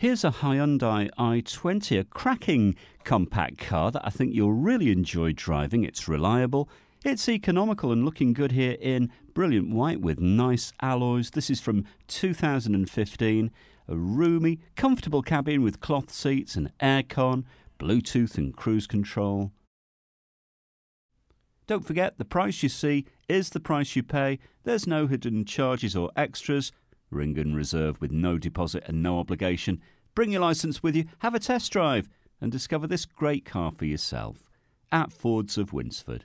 Here's a Hyundai i20, a cracking compact car that I think you'll really enjoy driving. It's reliable, it's economical and looking good here in brilliant white with nice alloys. This is from 2015. A roomy, comfortable cabin with cloth seats and aircon, Bluetooth and cruise control. Don't forget, the price you see is the price you pay. There's no hidden charges or extras. Ring and reserve with no deposit and no obligation. Bring your licence with you, have a test drive, and discover this great car for yourself at Fords of Winsford.